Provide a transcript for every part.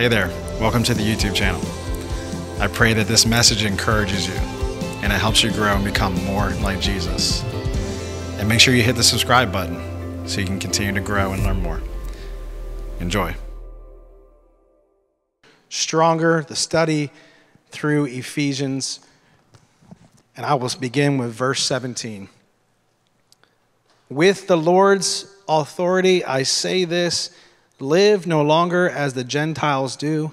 Hey there, welcome to the YouTube channel. I pray that this message encourages you and it helps you grow and become more like Jesus. And make sure you hit the subscribe button so you can continue to grow and learn more. Enjoy. Stronger, the study through Ephesians. And I will begin with verse 17. With the Lord's authority, I say this live no longer as the Gentiles do,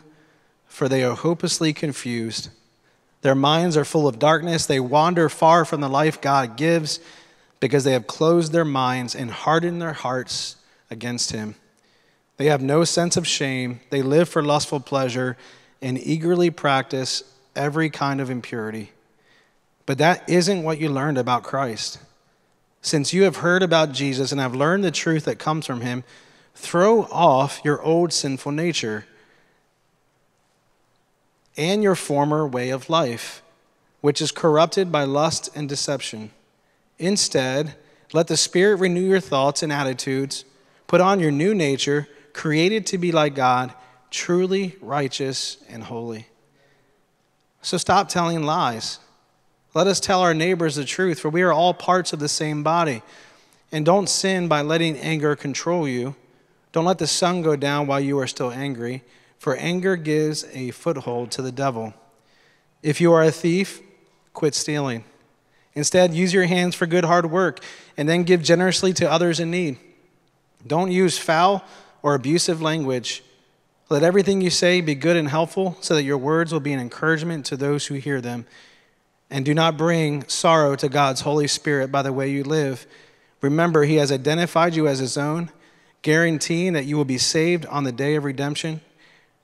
for they are hopelessly confused. Their minds are full of darkness. They wander far from the life God gives because they have closed their minds and hardened their hearts against Him. They have no sense of shame. They live for lustful pleasure and eagerly practice every kind of impurity. But that isn't what you learned about Christ. Since you have heard about Jesus and have learned the truth that comes from him, throw off your old sinful nature and your former way of life, which is corrupted by lust and deception. Instead, let the Spirit renew your thoughts and attitudes. Put on your new nature, created to be like God, truly righteous and holy. So stop telling lies. Let us tell our neighbors the truth, for we are all parts of the same body. And don't sin by letting anger control you. Don't let the sun go down while you are still angry, for anger gives a foothold to the devil. If you are a thief, quit stealing. Instead, use your hands for good hard work, and then give generously to others in need. Don't use foul or abusive language. Let everything you say be good and helpful, so that your words will be an encouragement to those who hear them and do not bring sorrow to God's Holy Spirit by the way you live. Remember, He has identified you as His own, guaranteeing that you will be saved on the day of redemption.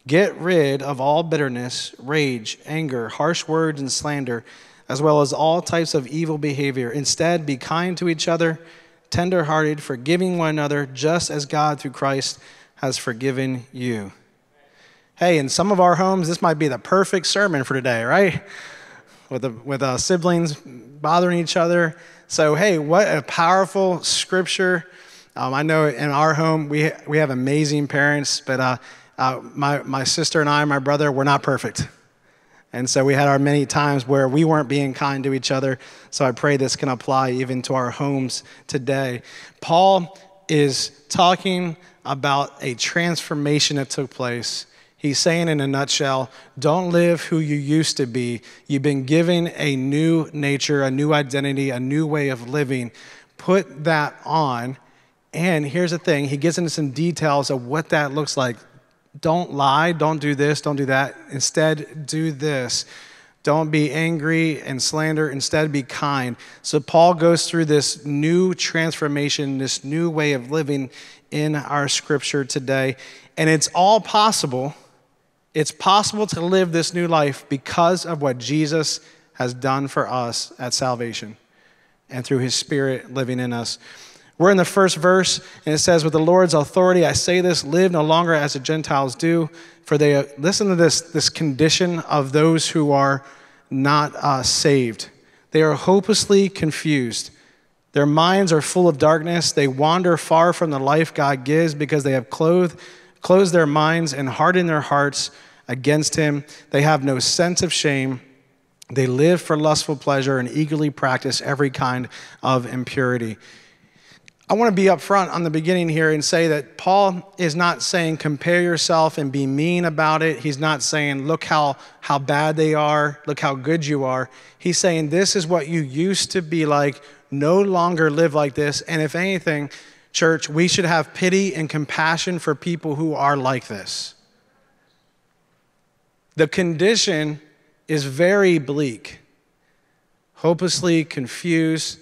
Get rid of all bitterness, rage, anger, harsh words, and slander, as well as all types of evil behavior. Instead, be kind to each other, tenderhearted, forgiving one another, just as God through Christ has forgiven you. Hey, in some of our homes, this might be the perfect sermon for today, right? with, a, with uh, siblings bothering each other. So, hey, what a powerful scripture. Um, I know in our home we, we have amazing parents, but uh, uh, my, my sister and I, my brother, we're not perfect. And so we had our many times where we weren't being kind to each other. So I pray this can apply even to our homes today. Paul is talking about a transformation that took place He's saying in a nutshell, don't live who you used to be. You've been given a new nature, a new identity, a new way of living. Put that on. And here's the thing he gets into some details of what that looks like. Don't lie, don't do this, don't do that. Instead, do this. Don't be angry and slander, instead, be kind. So, Paul goes through this new transformation, this new way of living in our scripture today. And it's all possible it's possible to live this new life because of what Jesus has done for us at salvation and through his spirit living in us. We're in the first verse, and it says, With the Lord's authority, I say this live no longer as the Gentiles do, for they, listen to this, this condition of those who are not uh, saved. They are hopelessly confused. Their minds are full of darkness. They wander far from the life God gives because they have clothed close their minds and hardened their hearts against him. They have no sense of shame. They live for lustful pleasure and eagerly practice every kind of impurity. I want to be upfront on the beginning here and say that Paul is not saying compare yourself and be mean about it. He's not saying look how, how bad they are, look how good you are. He's saying this is what you used to be like, no longer live like this. And if anything, church, we should have pity and compassion for people who are like this. The condition is very bleak. Hopelessly confused,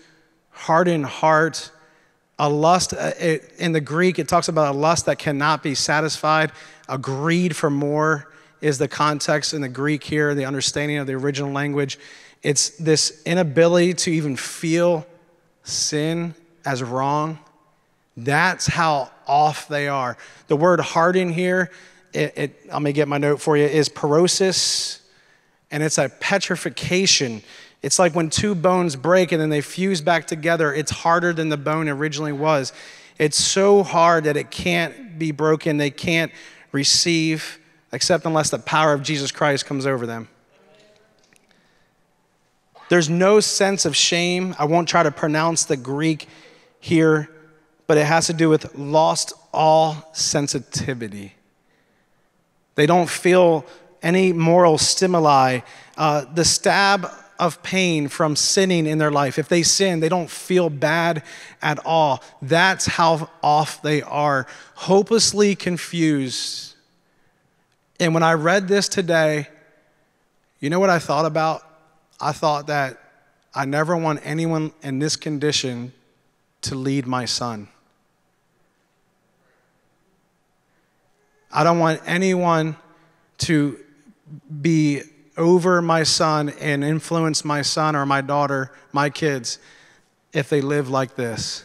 hardened heart, a lust. Uh, in the Greek, it talks about a lust that cannot be satisfied, a greed for more is the context in the Greek here, the understanding of the original language. It's this inability to even feel sin as wrong that's how off they are. The word harden here, it, it, I'm get my note for you, is porosis and it's a petrification. It's like when two bones break and then they fuse back together, it's harder than the bone originally was. It's so hard that it can't be broken, they can't receive except unless the power of Jesus Christ comes over them. There's no sense of shame. I won't try to pronounce the Greek here, but it has to do with lost all sensitivity. They don't feel any moral stimuli. Uh, the stab of pain from sinning in their life, if they sin, they don't feel bad at all. That's how off they are, hopelessly confused. And when I read this today, you know what I thought about? I thought that I never want anyone in this condition to lead my son. I don't want anyone to be over my son and influence my son or my daughter, my kids, if they live like this.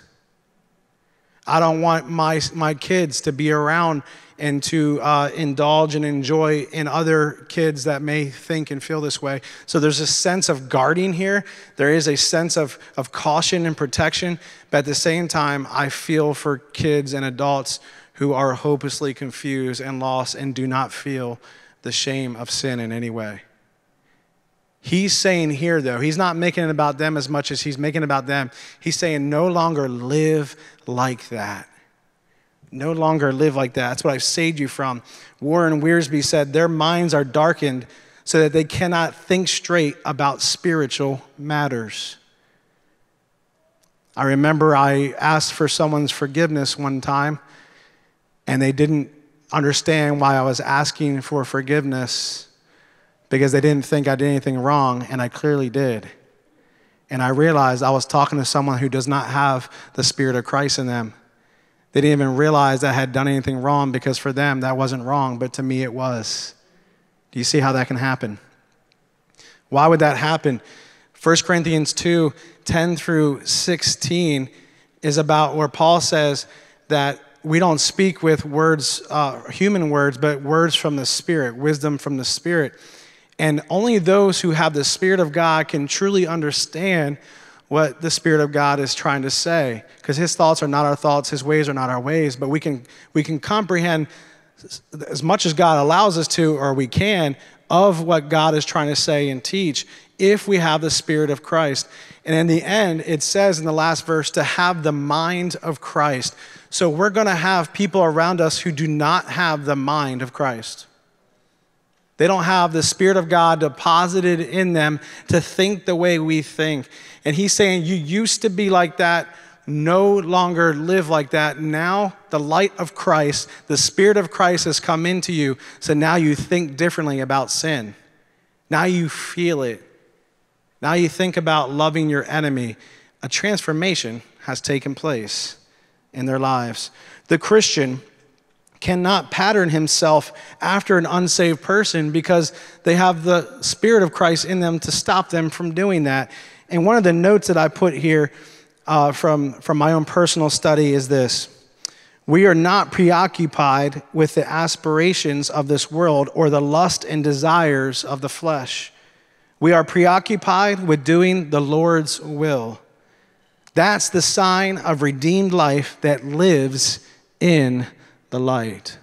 I don't want my, my kids to be around and to uh, indulge and enjoy in other kids that may think and feel this way. So there's a sense of guarding here. There is a sense of, of caution and protection. But at the same time, I feel for kids and adults who are hopelessly confused and lost and do not feel the shame of sin in any way. He's saying here, though, he's not making it about them as much as he's making it about them. He's saying, no longer live like that. No longer live like that. That's what I've saved you from. Warren Wiersbe said, their minds are darkened so that they cannot think straight about spiritual matters. I remember I asked for someone's forgiveness one time and they didn't understand why I was asking for forgiveness because they didn't think I did anything wrong, and I clearly did. And I realized I was talking to someone who does not have the Spirit of Christ in them. They didn't even realize I had done anything wrong because for them that wasn't wrong, but to me it was. Do you see how that can happen? Why would that happen? 1 Corinthians 2 10 through 16 is about where Paul says that we don't speak with words, uh, human words, but words from the Spirit, wisdom from the Spirit. And only those who have the Spirit of God can truly understand what the Spirit of God is trying to say. Because His thoughts are not our thoughts, His ways are not our ways, but we can, we can comprehend as much as God allows us to, or we can, of what God is trying to say and teach if we have the Spirit of Christ. And in the end, it says in the last verse to have the mind of Christ. So we're going to have people around us who do not have the mind of Christ. They don't have the Spirit of God deposited in them to think the way we think. And He's saying, You used to be like that, no longer live like that. Now, the light of Christ, the Spirit of Christ has come into you. So now you think differently about sin. Now you feel it. Now you think about loving your enemy. A transformation has taken place in their lives. The Christian cannot pattern himself after an unsaved person because they have the Spirit of Christ in them to stop them from doing that. And one of the notes that I put here uh, from, from my own personal study is this We are not preoccupied with the aspirations of this world or the lust and desires of the flesh. We are preoccupied with doing the Lord's will. That's the sign of redeemed life that lives in the light.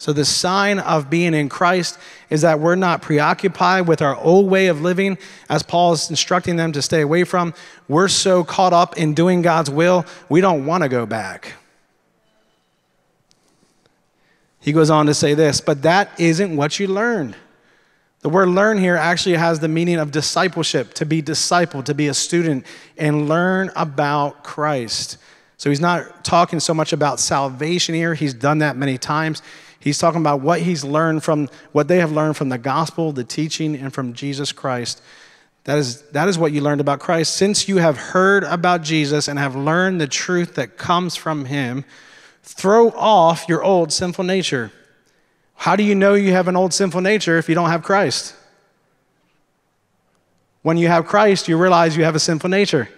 So, the sign of being in Christ is that we're not preoccupied with our old way of living, as Paul is instructing them to stay away from. We're so caught up in doing God's will, we don't want to go back. He goes on to say this, but that isn't what you learned. The word learn here actually has the meaning of discipleship, to be disciple, to be a student, and learn about Christ. So he's not talking so much about salvation here. He's done that many times. He's talking about what he's learned from what they have learned from the gospel, the teaching, and from Jesus Christ. That is, that is what you learned about Christ. Since you have heard about Jesus and have learned the truth that comes from him, throw off your old sinful nature how do you know you have an old sinful nature if you don't have Christ? When you have Christ, you realize you have a sinful nature.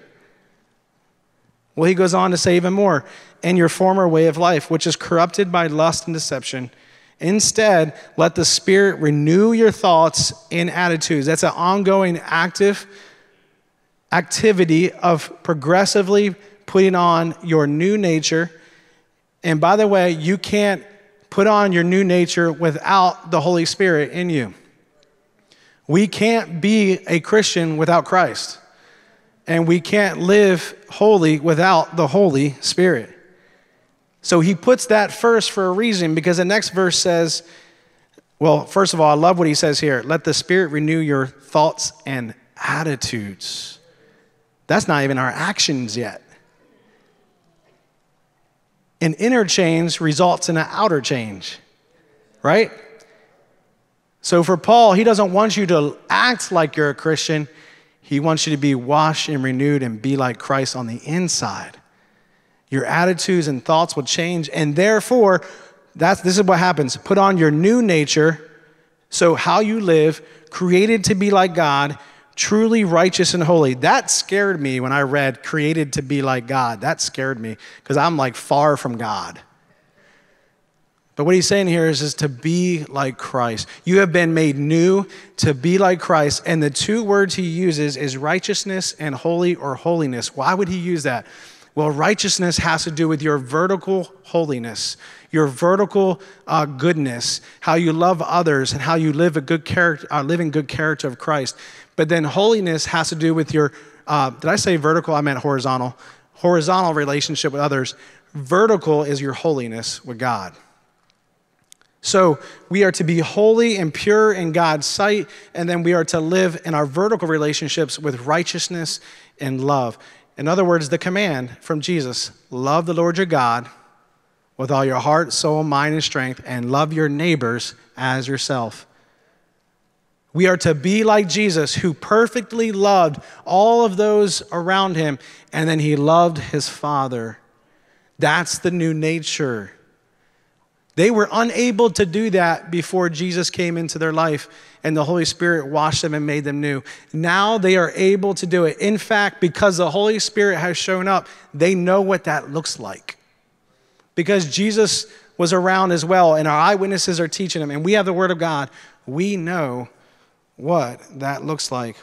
Well, he goes on to say even more and your former way of life, which is corrupted by lust and deception. Instead, let the Spirit renew your thoughts and attitudes. That's an ongoing active activity of progressively putting on your new nature. And by the way, you can't put on your new nature without the Holy Spirit in you. We can't be a Christian without Christ, and we can't live holy without the Holy Spirit. So he puts that first for a reason because the next verse says, well, first of all, I love what he says here. Let the Spirit renew your thoughts and attitudes. That's not even our actions yet. An inner change results in an outer change, right? So for Paul, he doesn't want you to act like you're a Christian. He wants you to be washed and renewed and be like Christ on the inside. Your attitudes and thoughts will change, and therefore, that's, this is what happens. Put on your new nature, so how you live, created to be like God, truly righteous and holy. That scared me when I read created to be like God. That scared me because I'm like far from God. But what he's saying here is, is to be like Christ. You have been made new to be like Christ. And the two words he uses is righteousness and holy or holiness. Why would he use that? Well, righteousness has to do with your vertical holiness, your vertical uh, goodness, how you love others, and how you live a good character, uh, live in good character of Christ. But then holiness has to do with your, uh, did I say vertical? I meant horizontal. Horizontal relationship with others. Vertical is your holiness with God. So we are to be holy and pure in God's sight, and then we are to live in our vertical relationships with righteousness and love. In other words, the command from Jesus love the Lord your God with all your heart, soul, mind, and strength, and love your neighbors as yourself. We are to be like Jesus, who perfectly loved all of those around him, and then he loved his Father. That's the new nature. They were unable to do that before Jesus came into their life and the Holy Spirit washed them and made them new. Now they are able to do it. In fact, because the Holy Spirit has shown up, they know what that looks like. Because Jesus was around as well, and our eyewitnesses are teaching them, and we have the Word of God, we know what that looks like.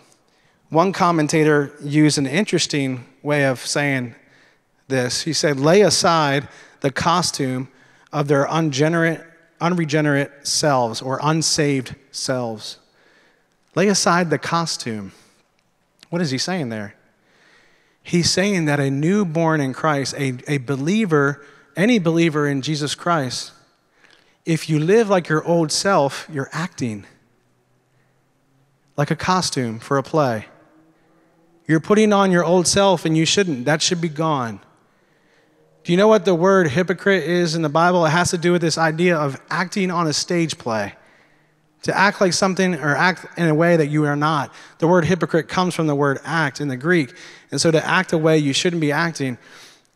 One commentator used an interesting way of saying this. He said, lay aside the costume of their ungenerate, unregenerate selves or unsaved selves. Lay aside the costume. What is he saying there? He's saying that a newborn in Christ, a, a believer, any believer in Jesus Christ, if you live like your old self, you're acting like a costume for a play. You're putting on your old self and you shouldn't. That should be gone. Do you know what the word hypocrite is in the Bible? It has to do with this idea of acting on a stage play. To act like something or act in a way that you are not. The word hypocrite comes from the word act in the Greek. And so to act a way you shouldn't be acting,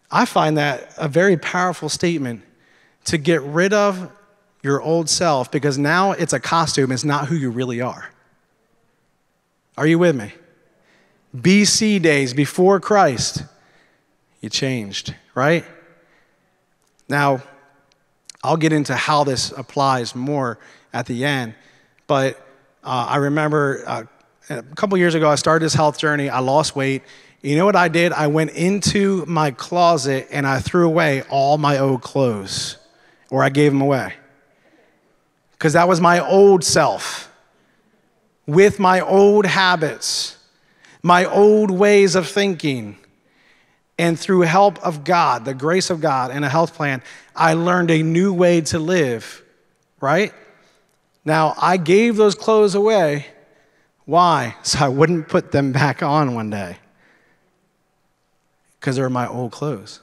I find that a very powerful statement to get rid of your old self because now it's a costume, it's not who you really are. Are you with me? BC days before Christ, you changed, right? Now, I'll get into how this applies more at the end, but uh, I remember uh, a couple years ago, I started this health journey. I lost weight. You know what I did? I went into my closet and I threw away all my old clothes, or I gave them away. Because that was my old self with my old habits, my old ways of thinking. And through help of God, the grace of God, and a health plan, I learned a new way to live, right? Now, I gave those clothes away. Why? So I wouldn't put them back on one day. Because they're my old clothes.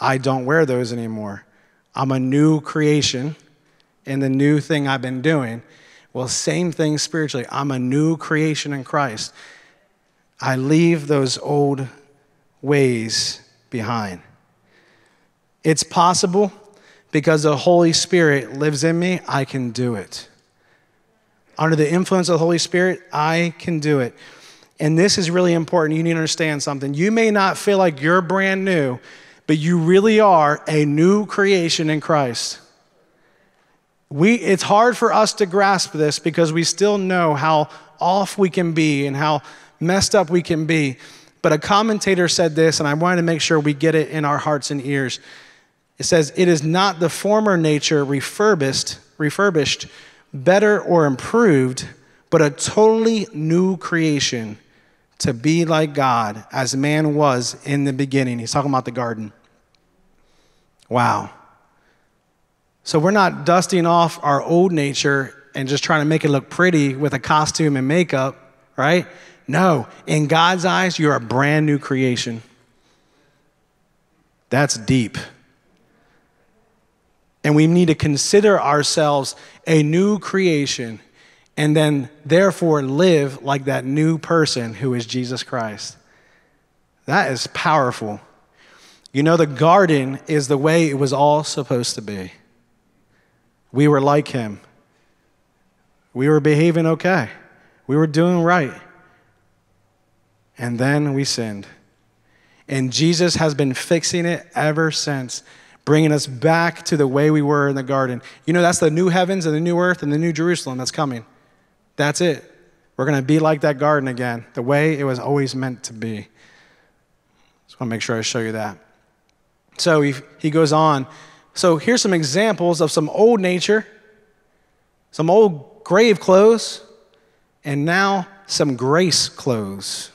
I don't wear those anymore. I'm a new creation in the new thing I've been doing. Well, same thing spiritually. I'm a new creation in Christ. I leave those old ways behind. It's possible because the Holy Spirit lives in me, I can do it. Under the influence of the Holy Spirit, I can do it. And this is really important. You need to understand something. You may not feel like you're brand new, but you really are a new creation in Christ. We, it's hard for us to grasp this because we still know how off we can be and how messed up we can be. But a commentator said this, and I wanted to make sure we get it in our hearts and ears. It says, It is not the former nature refurbished, refurbished, better or improved, but a totally new creation to be like God as man was in the beginning. He's talking about the garden. Wow. So we're not dusting off our old nature and just trying to make it look pretty with a costume and makeup, right? No, in God's eyes, you're a brand new creation. That's deep. And we need to consider ourselves a new creation and then therefore live like that new person who is Jesus Christ. That is powerful. You know, the garden is the way it was all supposed to be. We were like him. We were behaving okay. We were doing right. And then we sinned. And Jesus has been fixing it ever since, bringing us back to the way we were in the garden. You know, that's the new heavens and the new earth and the new Jerusalem that's coming. That's it. We're going to be like that garden again, the way it was always meant to be. Just want to make sure I show you that. So he, he goes on. So here's some examples of some old nature, some old grave clothes, and now some grace clothes.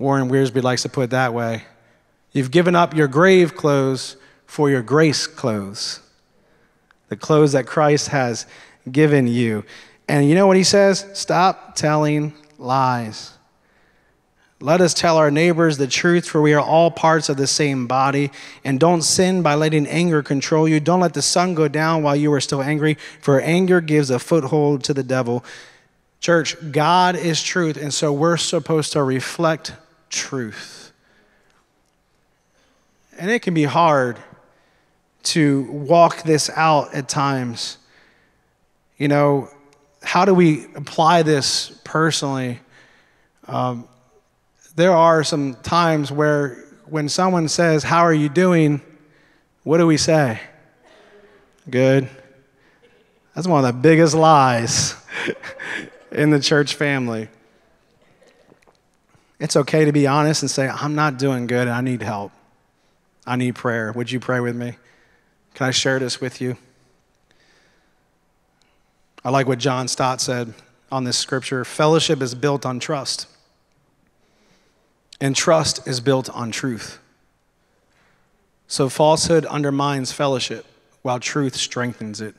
Warren Wiersbe likes to put it that way. You've given up your grave clothes for your grace clothes, the clothes that Christ has given you. And you know what he says? Stop telling lies. Let us tell our neighbors the truth, for we are all parts of the same body. And don't sin by letting anger control you. Don't let the sun go down while you are still angry, for anger gives a foothold to the devil. Church, God is truth, and so we're supposed to reflect truth. And it can be hard to walk this out at times. You know, how do we apply this personally? Um, there are some times where when someone says, How are you doing? What do we say? Good. That's one of the biggest lies in the church family. It's okay to be honest and say, I'm not doing good and I need help. I need prayer. Would you pray with me? Can I share this with you? I like what John Stott said on this scripture fellowship is built on trust, and trust is built on truth. So falsehood undermines fellowship, while truth strengthens it.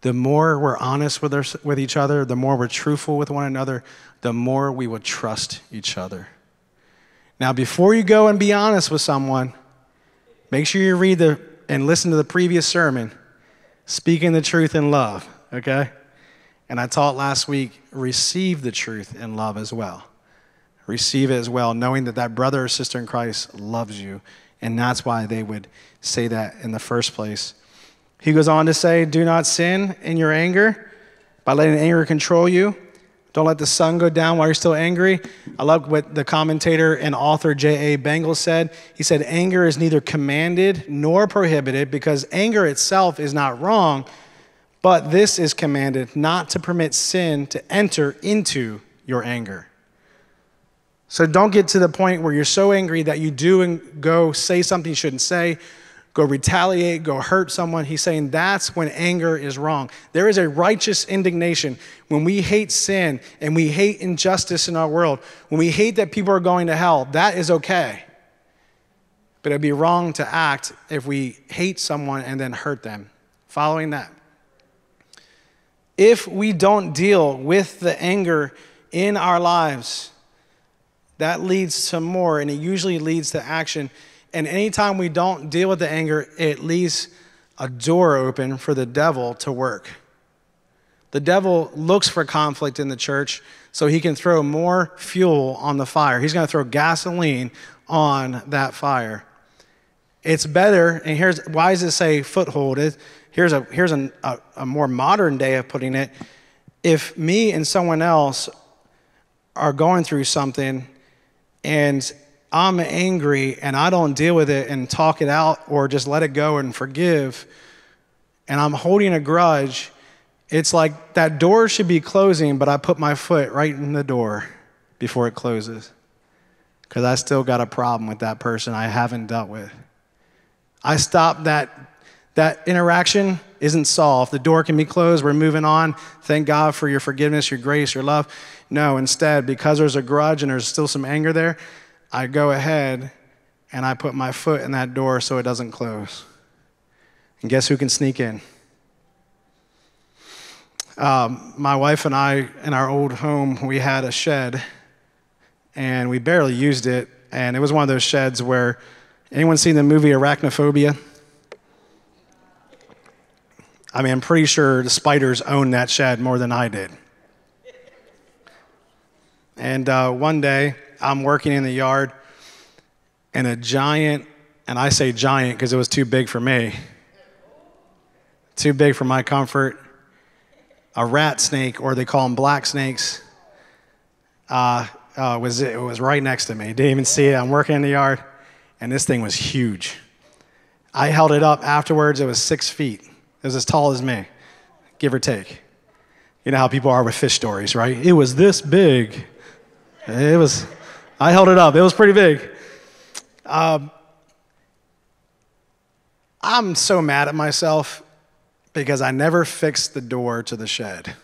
The more we're honest with, our, with each other, the more we're truthful with one another, the more we will trust each other. Now, before you go and be honest with someone, make sure you read the and listen to the previous sermon, speaking the truth in love, okay? And I taught last week, receive the truth in love as well. Receive it as well, knowing that that brother or sister in Christ loves you. And that's why they would say that in the first place. He goes on to say, Do not sin in your anger by letting anger control you. Don't let the sun go down while you're still angry. I love what the commentator and author J.A. Bengel said. He said, Anger is neither commanded nor prohibited because anger itself is not wrong, but this is commanded not to permit sin to enter into your anger. So don't get to the point where you're so angry that you do and go say something you shouldn't say go retaliate, go hurt someone. He's saying that's when anger is wrong. There is a righteous indignation when we hate sin and we hate injustice in our world, when we hate that people are going to hell, that is okay. But it'd be wrong to act if we hate someone and then hurt them. Following that. If we don't deal with the anger in our lives, that leads to more, and it usually leads to action. And anytime we don't deal with the anger, it leaves a door open for the devil to work. The devil looks for conflict in the church so he can throw more fuel on the fire. He's going to throw gasoline on that fire. It's better, and here's why does it say foothold? It, here's a, here's an, a, a more modern day of putting it. If me and someone else are going through something and I'm angry and I don't deal with it and talk it out or just let it go and forgive, and I'm holding a grudge, it's like that door should be closing, but I put my foot right in the door before it closes because I still got a problem with that person I haven't dealt with. I stop that, that interaction isn't solved. The door can be closed. We're moving on. Thank God for your forgiveness, your grace, your love. No, instead, because there's a grudge and there's still some anger there, I go ahead and I put my foot in that door so it doesn't close. And guess who can sneak in? Um, my wife and I, in our old home, we had a shed and we barely used it. And it was one of those sheds where anyone seen the movie Arachnophobia? I mean, I'm pretty sure the spiders owned that shed more than I did. And uh, one day, I'm working in the yard, and a giant, and I say giant because it was too big for me, too big for my comfort, a rat snake, or they call them black snakes, uh, uh, was, it was right next to me. Didn't even see it. I'm working in the yard, and this thing was huge. I held it up afterwards, it was six feet. It was as tall as me, give or take. You know how people are with fish stories, right? It was this big. It was, I held it up. It was pretty big. Um, I'm so mad at myself because I never fixed the door to the shed.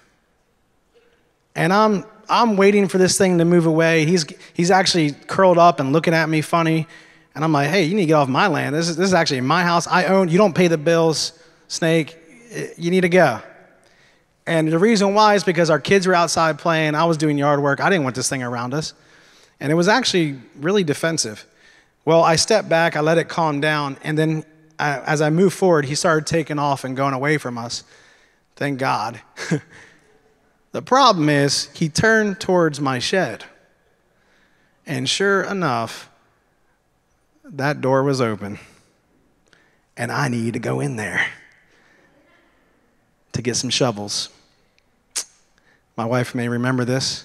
And I'm, I'm waiting for this thing to move away. He's, he's actually curled up and looking at me funny. And I'm like, hey, you need to get off my land. This is, this is actually my house. I own, you don't pay the bills, snake. You need to go. And the reason why is because our kids were outside playing. I was doing yard work. I didn't want this thing around us. And it was actually really defensive. Well, I stepped back, I let it calm down, and then uh, as I moved forward, he started taking off and going away from us. Thank God. the problem is, he turned towards my shed. And sure enough, that door was open. And I needed to go in there to get some shovels. My wife may remember this,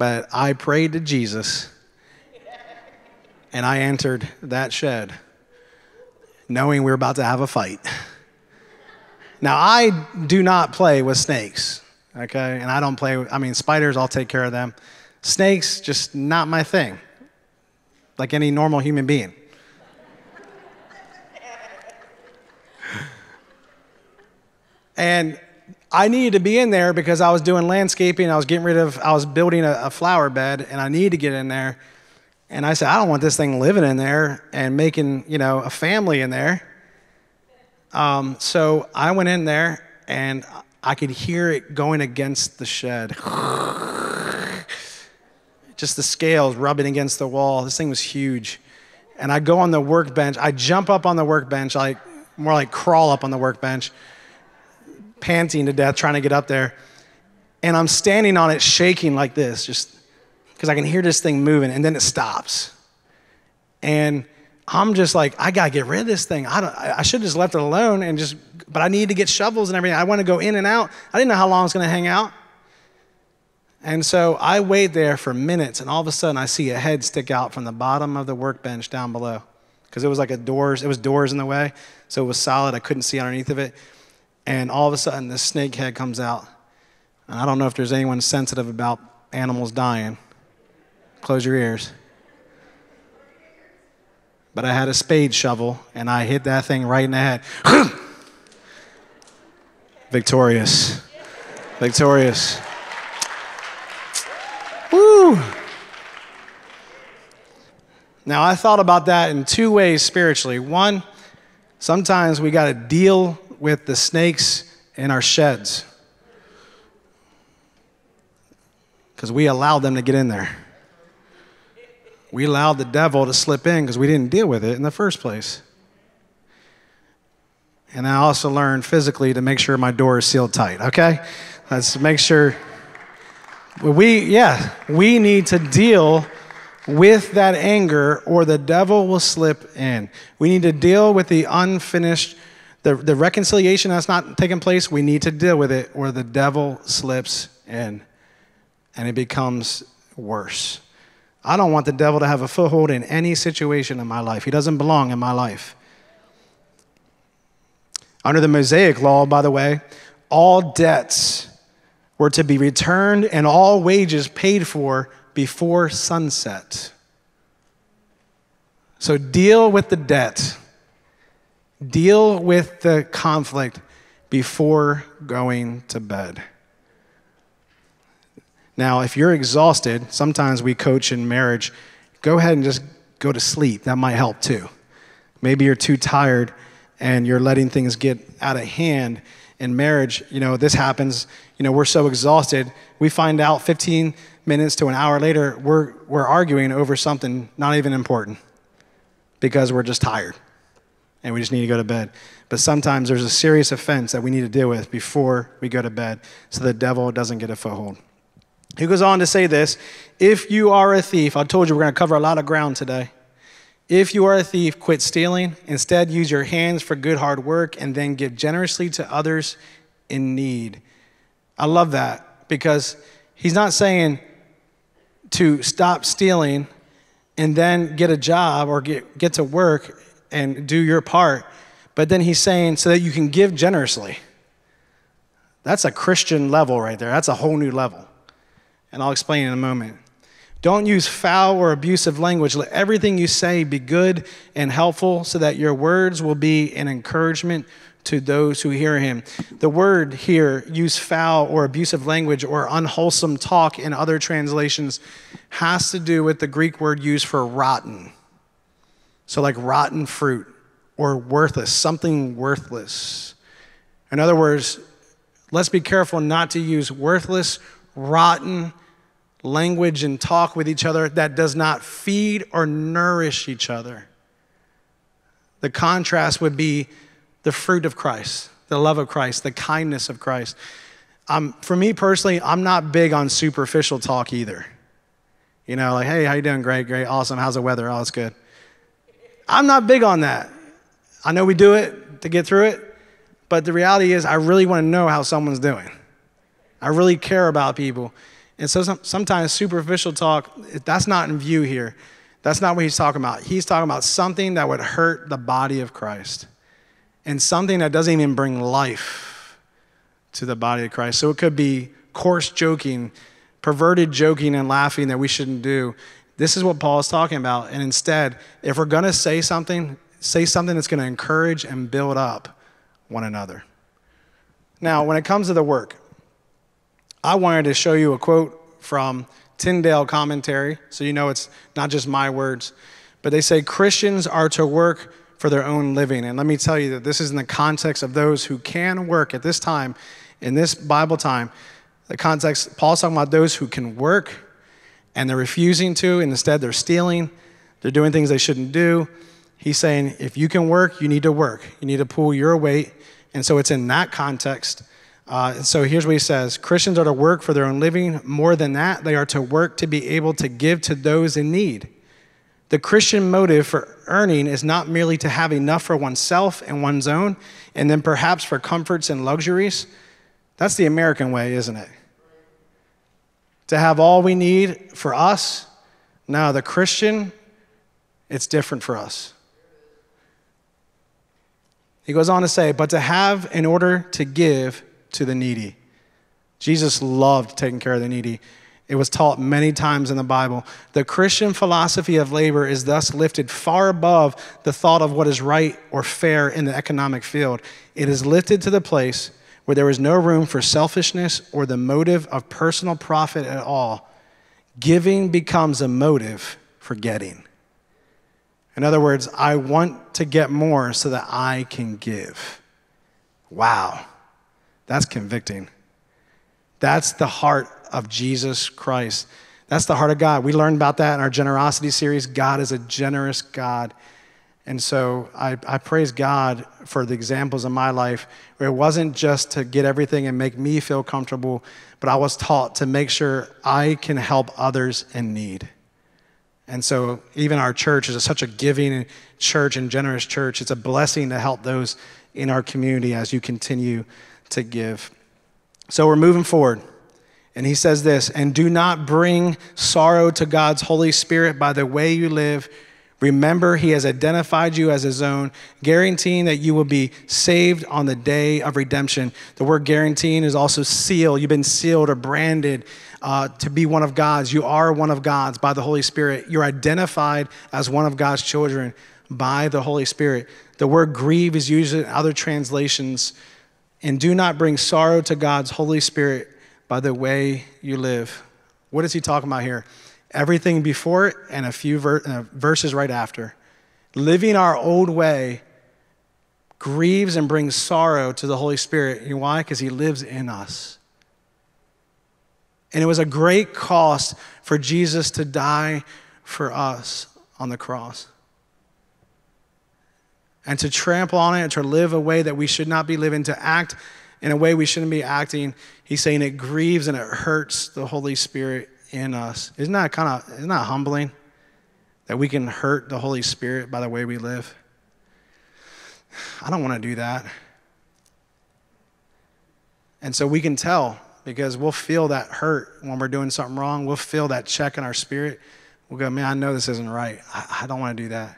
but I prayed to Jesus and I entered that shed knowing we were about to have a fight. Now, I do not play with snakes, okay? And I don't play, I mean, spiders, I'll take care of them. Snakes, just not my thing, like any normal human being. And I needed to be in there because I was doing landscaping. I was getting rid of, I was building a, a, flower bed, and I needed to get in there. And I said, I don't want this thing living in there and making, you know, a family in there. Um, so I went in there, and I could hear it going against the shed. Just the scales rubbing against the wall. This thing was huge. And I go on the workbench. I jump up on the workbench, like more like crawl up on the workbench panting to death trying to get up there. And I'm standing on it shaking like this, just because I can hear this thing moving, and then it stops. And I'm just like, I gotta get rid of this thing. I, I should have just left it alone and just, but I need to get shovels and everything. I want to go in and out. I didn't know how long it's gonna hang out. And so I wait there for minutes, and all of a sudden I see a head stick out from the bottom of the workbench down below. Because it was like a doors, it was doors in the way, so it was solid. I couldn't see underneath of it and all of a sudden this snake head comes out. And I don't know if there's anyone sensitive about animals dying. Close your ears. But I had a spade shovel and I hit that thing right in the head. Victorious. Victorious. Woo! Now, I thought about that in two ways spiritually. One, sometimes we got to deal with the snakes in our sheds because we allowed them to get in there. We allowed the devil to slip in because we didn't deal with it in the first place. And I also learned physically to make sure my door is sealed tight, okay? Let's make sure. We, yeah, we need to deal with that anger or the devil will slip in. We need to deal with the unfinished the, the reconciliation that's not taking place, we need to deal with it, or the devil slips in and it becomes worse. I don't want the devil to have a foothold in any situation in my life. He doesn't belong in my life. Under the Mosaic law, by the way, all debts were to be returned and all wages paid for before sunset. So deal with the debt Deal with the conflict before going to bed. Now, if you're exhausted, sometimes we coach in marriage, go ahead and just go to sleep. That might help too. Maybe you're too tired and you're letting things get out of hand in marriage. You know, this happens, you know, we're so exhausted, we find out 15 minutes to an hour later, we're, we're arguing over something not even important because we're just tired and we just need to go to bed. But sometimes there's a serious offense that we need to deal with before we go to bed so the devil doesn't get a foothold. He goes on to say this if you are a thief, I told you we're going to cover a lot of ground today. If you are a thief, quit stealing. Instead, use your hands for good hard work and then give generously to others in need. I love that because he's not saying to stop stealing and then get a job or get, get to work and do your part. But then he's saying so that you can give generously. That's a Christian level right there. That's a whole new level. And I'll explain in a moment. Don't use foul or abusive language. Let everything you say be good and helpful so that your words will be an encouragement to those who hear him. The word here, use foul or abusive language or unwholesome talk in other translations, has to do with the Greek word used for rotten. So, like rotten fruit or worthless, something worthless. In other words, let's be careful not to use worthless, rotten language and talk with each other that does not feed or nourish each other. The contrast would be the fruit of Christ, the love of Christ, the kindness of Christ. Um, for me personally, I'm not big on superficial talk either. You know, like, hey, how you doing? Great, great, awesome. How's the weather? Oh, it's good. I'm not big on that. I know we do it to get through it, but the reality is, I really want to know how someone's doing. I really care about people. And so sometimes superficial talk, that's not in view here. That's not what he's talking about. He's talking about something that would hurt the body of Christ and something that doesn't even bring life to the body of Christ. So it could be coarse joking, perverted joking and laughing that we shouldn't do. This is what Paul is talking about. And instead, if we're going to say something, say something that's going to encourage and build up one another. Now, when it comes to the work, I wanted to show you a quote from Tyndale commentary, so you know it's not just my words. But they say Christians are to work for their own living. And let me tell you that this is in the context of those who can work at this time, in this Bible time. The context, Paul's talking about those who can work and they're refusing to, and instead they're stealing, they're doing things they shouldn't do. He's saying, if you can work, you need to work. You need to pull your weight. And so it's in that context. Uh, so here's what he says Christians are to work for their own living. More than that, they are to work to be able to give to those in need. The Christian motive for earning is not merely to have enough for oneself and one's own, and then perhaps for comforts and luxuries. That's the American way, isn't it? To have all we need for us. Now, the Christian, it's different for us. He goes on to say, but to have in order to give to the needy. Jesus loved taking care of the needy. It was taught many times in the Bible. The Christian philosophy of labor is thus lifted far above the thought of what is right or fair in the economic field. It is lifted to the place where there is no room for selfishness or the motive of personal profit at all, giving becomes a motive for getting. In other words, I want to get more so that I can give. Wow, that's convicting. That's the heart of Jesus Christ. That's the heart of God. We learned about that in our generosity series. God is a generous God. And so I, I, praise God for the examples in my life where it wasn't just to get everything and make me feel comfortable, but I was taught to make sure I can help others in need. And so even our church is such a giving church and generous church. It's a blessing to help those in our community as you continue to give. So we're moving forward. And he says this, and do not bring sorrow to God's Holy Spirit by the way you live Remember, he has identified you as his own, guaranteeing that you will be saved on the day of redemption. The word guaranteeing is also seal. You've been sealed or branded uh, to be one of God's. You are one of God's by the Holy Spirit. You're identified as one of God's children by the Holy Spirit. The word grieve is used in other translations. And do not bring sorrow to God's Holy Spirit by the way you live. What is he talking about here? Everything before it and a few ver- uh, verses right after. Living our old way grieves and brings sorrow to the Holy Spirit. You know why? Because he lives in us. And it was a great cost for Jesus to die for us on the cross. And to trample on it and to live a way that we should not be living, to act in a way we shouldn't be acting. He's saying it grieves and it hurts the Holy Spirit in us. Isn't that kind of isn't that humbling? That we can hurt the Holy Spirit by the way we live. I don't want to do that. And so we can tell because we'll feel that hurt when we're doing something wrong. We'll feel that check in our spirit. We'll go, man, I know this isn't right. I, I don't want to do that.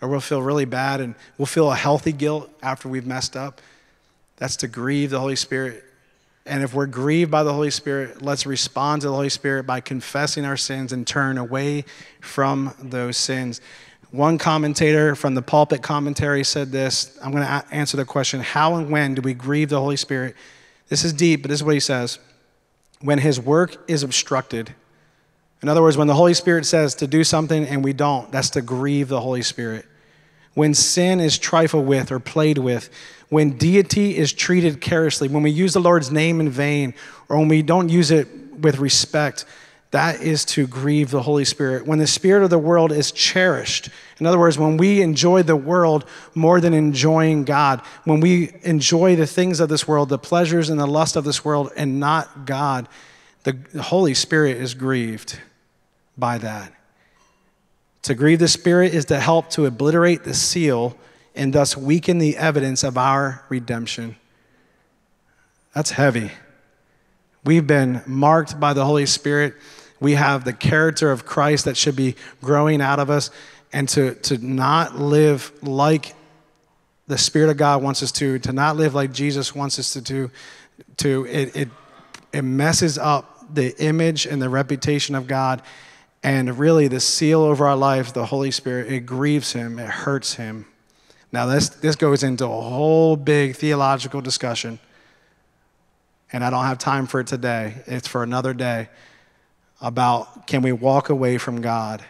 Or we'll feel really bad and we'll feel a healthy guilt after we've messed up. That's to grieve the Holy Spirit. And if we're grieved by the Holy Spirit, let's respond to the Holy Spirit by confessing our sins and turn away from those sins. One commentator from the pulpit commentary said this. I'm going to answer the question How and when do we grieve the Holy Spirit? This is deep, but this is what he says. When his work is obstructed, in other words, when the Holy Spirit says to do something and we don't, that's to grieve the Holy Spirit. When sin is trifled with or played with, when deity is treated carelessly, when we use the Lord's name in vain, or when we don't use it with respect, that is to grieve the Holy Spirit. When the Spirit of the world is cherished, in other words, when we enjoy the world more than enjoying God, when we enjoy the things of this world, the pleasures and the lust of this world, and not God, the Holy Spirit is grieved by that. To grieve the Spirit is to help to obliterate the seal and thus weaken the evidence of our redemption. That's heavy. We've been marked by the Holy Spirit. We have the character of Christ that should be growing out of us. And to, to not live like the Spirit of God wants us to, to not live like Jesus wants us to do, to, it, it, it messes up the image and the reputation of God. And really, the seal over our life, the Holy Spirit, it grieves him, it hurts him. Now, this, this goes into a whole big theological discussion, and I don't have time for it today. It's for another day about can we walk away from God?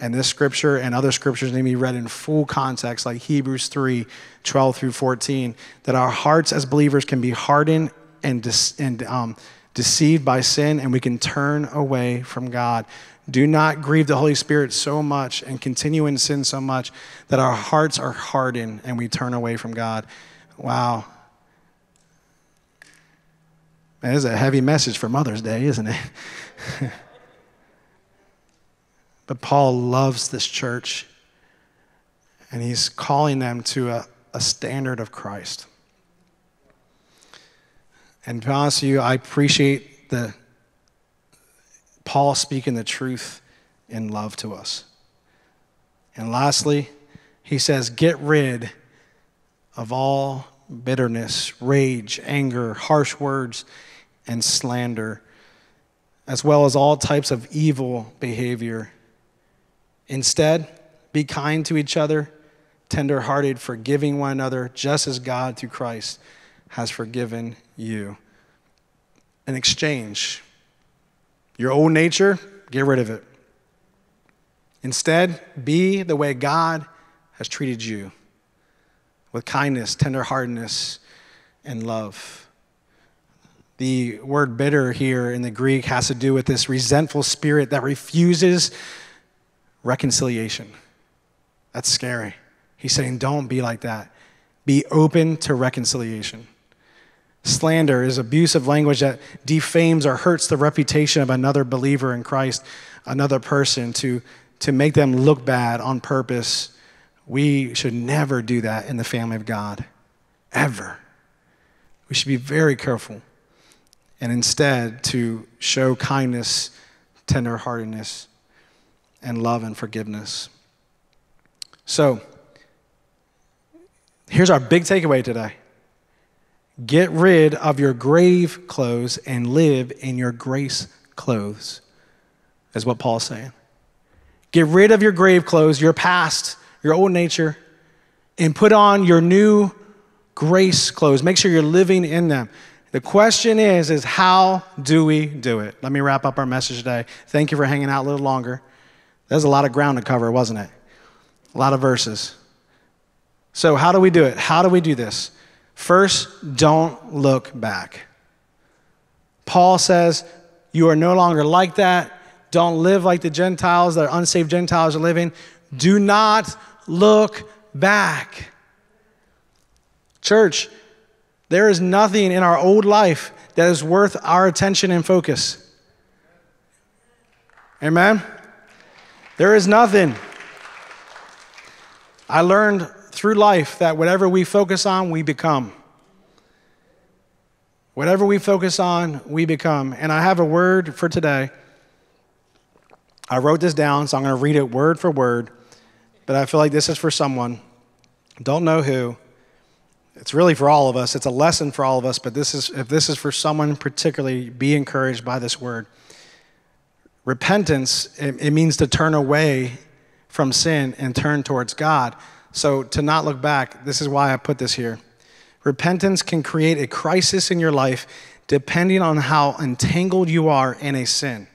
And this scripture and other scriptures need to be read in full context, like Hebrews 3 12 through 14, that our hearts as believers can be hardened and, dis- and um, deceived by sin, and we can turn away from God. Do not grieve the Holy Spirit so much and continue in sin so much that our hearts are hardened and we turn away from God. Wow. That is a heavy message for Mother's Day, isn't it? but Paul loves this church and he's calling them to a, a standard of Christ. And to be honest with you, I appreciate the Paul speaking the truth in love to us. And lastly, he says, Get rid of all bitterness, rage, anger, harsh words, and slander, as well as all types of evil behavior. Instead, be kind to each other, tenderhearted, forgiving one another, just as God through Christ has forgiven you. An exchange your old nature, get rid of it. Instead, be the way God has treated you with kindness, tenderheartedness, and love. The word bitter here in the Greek has to do with this resentful spirit that refuses reconciliation. That's scary. He's saying, don't be like that. Be open to reconciliation. Slander is abusive language that defames or hurts the reputation of another believer in Christ, another person, to, to make them look bad on purpose. We should never do that in the family of God, ever. We should be very careful and instead to show kindness, tenderheartedness, and love and forgiveness. So, here's our big takeaway today. Get rid of your grave clothes and live in your grace clothes, is what Paul's saying. Get rid of your grave clothes, your past, your old nature, and put on your new grace clothes. Make sure you're living in them. The question is is how do we do it? Let me wrap up our message today. Thank you for hanging out a little longer. There's a lot of ground to cover, wasn't it? A lot of verses. So, how do we do it? How do we do this? First, don't look back. Paul says, You are no longer like that. Don't live like the Gentiles, that unsaved Gentiles are living. Do not look back. Church, there is nothing in our old life that is worth our attention and focus. Amen? There is nothing. I learned through life that whatever we focus on, we become. Whatever we focus on, we become. And I have a word for today. I wrote this down, so I'm going to read it word for word, but I feel like this is for someone. Don't know who. It's really for all of us. It's a lesson for all of us, but this is if this is for someone particularly, be encouraged by this word. Repentance, it, it means to turn away from sin and turn towards God. So to not look back, this is why I put this here. Repentance can create a crisis in your life depending on how entangled you are in a sin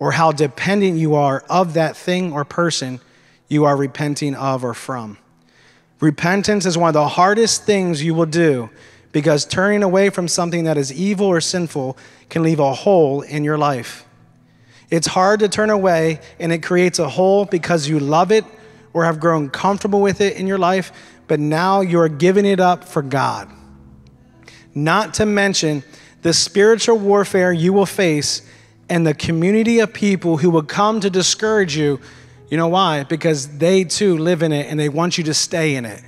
or how dependent you are of that thing or person you are repenting of or from. Repentance is one of the hardest things you will do because turning away from something that is evil or sinful can leave a hole in your life. It's hard to turn away, and it creates a hole because you love it or have grown comfortable with it in your life, but now you're giving it up for God. Not to mention the spiritual warfare you will face and the community of people who will come to discourage you. You know why? Because they too live in it and they want you to stay in it.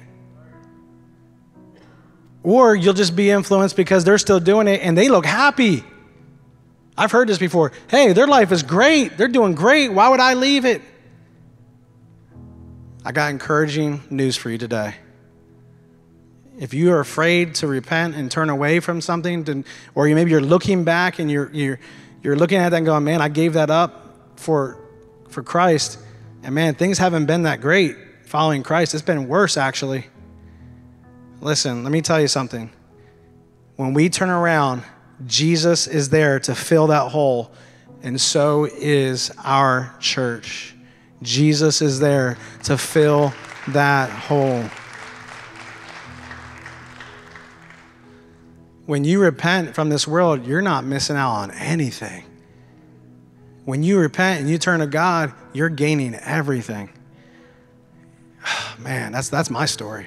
Or you'll just be influenced because they're still doing it and they look happy. I've heard this before. Hey, their life is great. They're doing great. Why would I leave it? I got encouraging news for you today. If you are afraid to repent and turn away from something, or you, maybe you're looking back and you're, you're, you're looking at that and going, man, I gave that up for, for Christ, and man, things haven't been that great following Christ. It's been worse, actually. Listen, let me tell you something. When we turn around, Jesus is there to fill that hole, and so is our church. Jesus is there to fill that hole. When you repent from this world, you're not missing out on anything. When you repent and you turn to God, you're gaining everything. Man, that's, that's my story.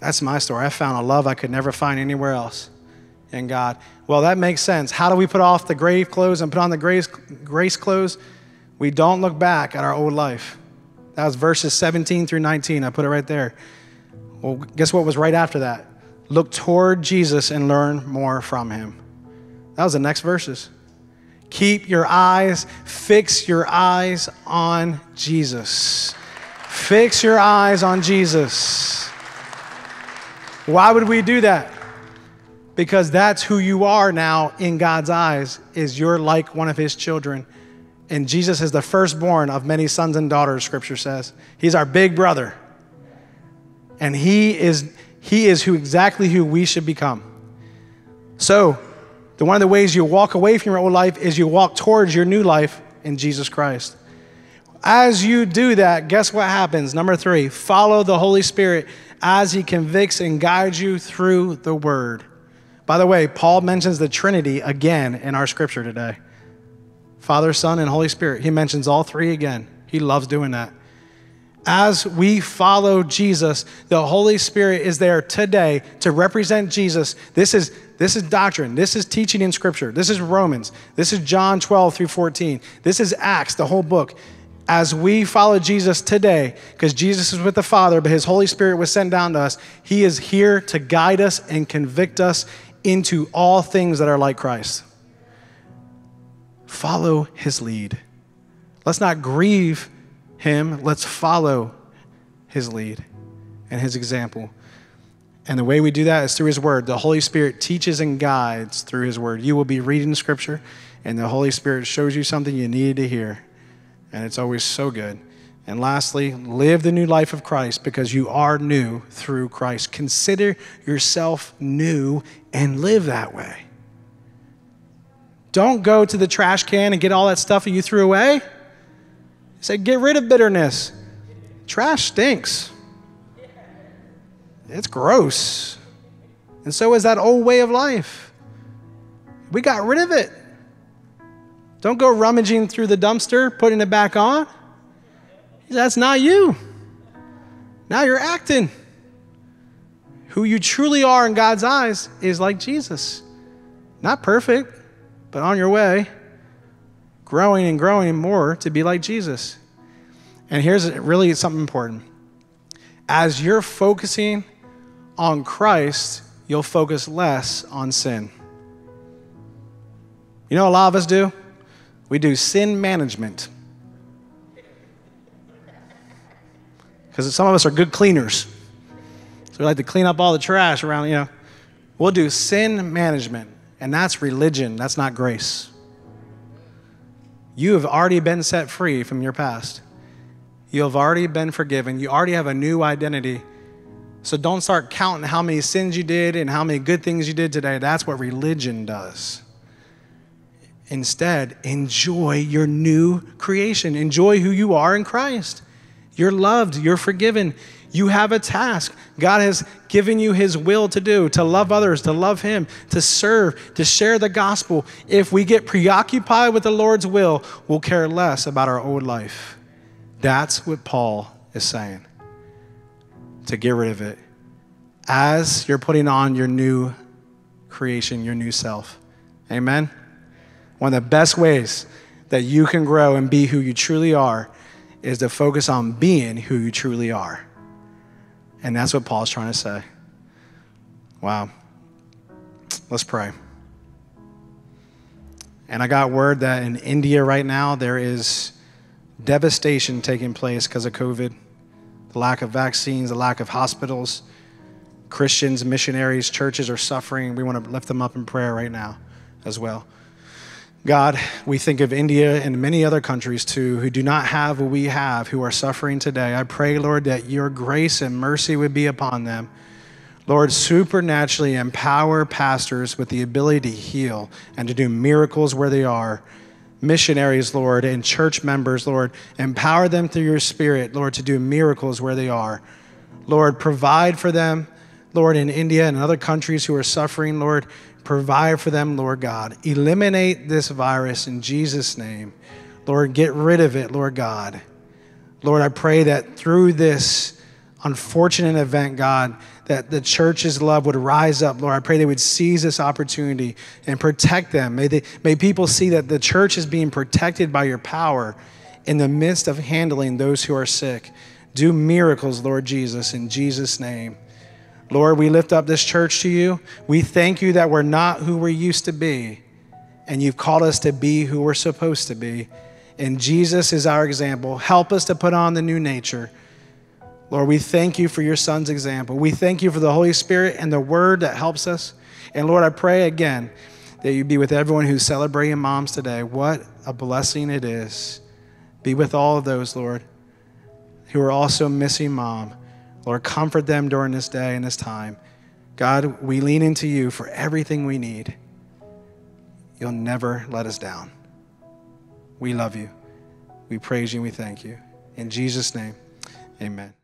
That's my story. I found a love I could never find anywhere else in God. Well, that makes sense. How do we put off the grave clothes and put on the grace, grace clothes? We don't look back at our old life. That was verses 17 through 19. I put it right there. Well, guess what was right after that? Look toward Jesus and learn more from him. That was the next verses. Keep your eyes, fix your eyes on Jesus. Fix your eyes on Jesus. Why would we do that? Because that's who you are now in God's eyes is you're like one of his children. And Jesus is the firstborn of many sons and daughters scripture says. He's our big brother. And he is he is who exactly who we should become. So, the one of the ways you walk away from your old life is you walk towards your new life in Jesus Christ. As you do that, guess what happens? Number three, follow the Holy Spirit as he convicts and guides you through the word. By the way, Paul mentions the Trinity again in our scripture today Father, Son, and Holy Spirit. He mentions all three again. He loves doing that as we follow Jesus, the Holy Spirit is there today to represent Jesus. This is, this is doctrine. This is teaching in Scripture. This is Romans. This is John 12 through 14. This is Acts, the whole book. As we follow Jesus today, because Jesus is with the Father, but His Holy Spirit was sent down to us, He is here to guide us and convict us into all things that are like Christ. Follow His lead. Let's not grieve him, let's follow his lead and his example. And the way we do that is through his word. The Holy Spirit teaches and guides through his word. You will be reading scripture, and the Holy Spirit shows you something you needed to hear. And it's always so good. And lastly, live the new life of Christ because you are new through Christ. Consider yourself new and live that way. Don't go to the trash can and get all that stuff that you threw away. Say, get rid of bitterness. Trash stinks. It's gross. And so is that old way of life. We got rid of it. Don't go rummaging through the dumpster, putting it back on. That's not you. Now you're acting. Who you truly are in God's eyes is like Jesus. Not perfect, but on your way, growing and growing more to be like Jesus. And here's really something important. As you're focusing on Christ, you'll focus less on sin. You know, a lot of us do? We do sin management. Because some of us are good cleaners. So we like to clean up all the trash around, you know. We'll do sin management, and that's religion, that's not grace. You have already been set free from your past. You have already been forgiven. You already have a new identity so don't start counting how many sins you did and how many good things you did today. That's what religion does. Instead, enjoy your new creation. Enjoy who you are in Christ. You're loved, you're forgiven. You have a task. God has given you His will to do, to love others, to love Him, to serve, to share the gospel. If we get preoccupied with the Lord's will, we'll care less about our old life. That's what Paul is saying to get rid of it as you're putting on your new creation, your new self. Amen? One of the best ways that you can grow and be who you truly are is to focus on being who you truly are. And that's what Paul's trying to say. Wow. Let's pray. And I got word that in India right now, there is devastation taking place because of COVID the lack of vaccines, the lack of hospitals. Christians, missionaries, churches are suffering. We want to lift them up in prayer right now as well. God, we think of India and many other countries too who do not have what we have, who are suffering today. I pray, Lord, that your grace and mercy would be upon them. Lord, supernaturally empower pastors with the ability to heal and to do miracles where they are missionaries, Lord, and church members, Lord. Empower them through your spirit, Lord, to do miracles where they are. Lord, provide for them, Lord, in India and other countries who are suffering, Lord. Provide for them, Lord God. Eliminate this virus in Jesus' name. Lord, get rid of it, Lord God. Lord, I pray that through this unfortunate event, God, that the church's love would rise up, Lord. I pray they would seize this opportunity and protect them. May, they, may people see that the church is being protected by your power in the midst of handling those who are sick. Do miracles, Lord Jesus, in Jesus' name. Lord, we lift up this church to you. We thank you that we're not who we used to be, and you've called us to be who we're supposed to be. And Jesus is our example. Help us to put on the new nature. Lord, we thank you for your son's example. We thank you for the Holy Spirit and the word that helps us. And Lord, I pray again that you be with everyone who's celebrating moms today. What a blessing it is. Be with all of those, Lord, who are also missing mom. Lord, comfort them during this day and this time. God, we lean into you for everything we need. You'll never let us down. We love you. We praise you we thank you. In Jesus' name, amen.